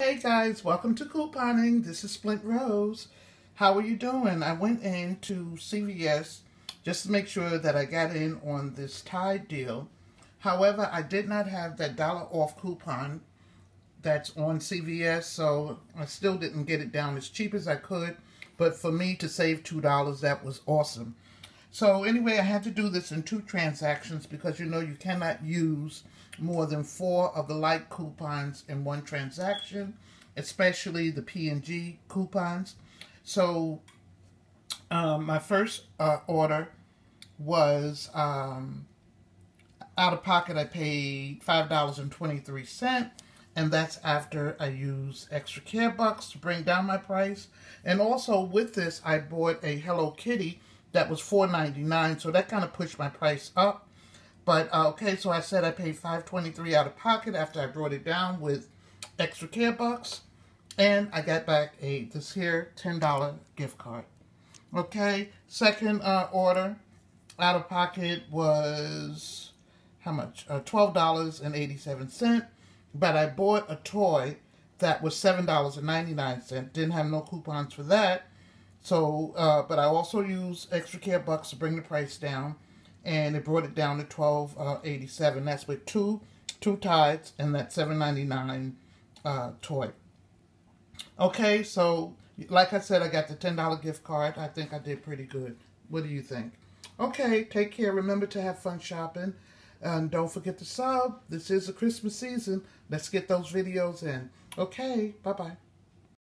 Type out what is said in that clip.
Hey guys, welcome to couponing. This is Splint Rose. How are you doing? I went into CVS just to make sure that I got in on this Tide deal. However, I did not have that dollar off coupon that's on CVS, so I still didn't get it down as cheap as I could. But for me to save $2, that was awesome. So anyway, I had to do this in two transactions because you know you cannot use more than four of the like coupons in one transaction, especially the P&G coupons. So um, my first uh, order was um, out of pocket. I paid five dollars and twenty three cent, and that's after I used extra care bucks to bring down my price. And also with this, I bought a Hello Kitty that was $4.99, so that kind of pushed my price up. But, uh, okay, so I said I paid $5.23 out of pocket after I brought it down with extra care bucks. And I got back a, this here, $10 gift card. Okay, second uh, order out of pocket was, how much? Uh, $12.87. But I bought a toy that was $7.99. Didn't have no coupons for that. So, uh, but I also use extra care bucks to bring the price down, and it brought it down to twelve uh, eighty seven. That's with two two tides and that seven ninety nine uh, toy. Okay, so like I said, I got the ten dollar gift card. I think I did pretty good. What do you think? Okay, take care. Remember to have fun shopping. And don't forget to sub. This is the Christmas season. Let's get those videos in. Okay, bye-bye.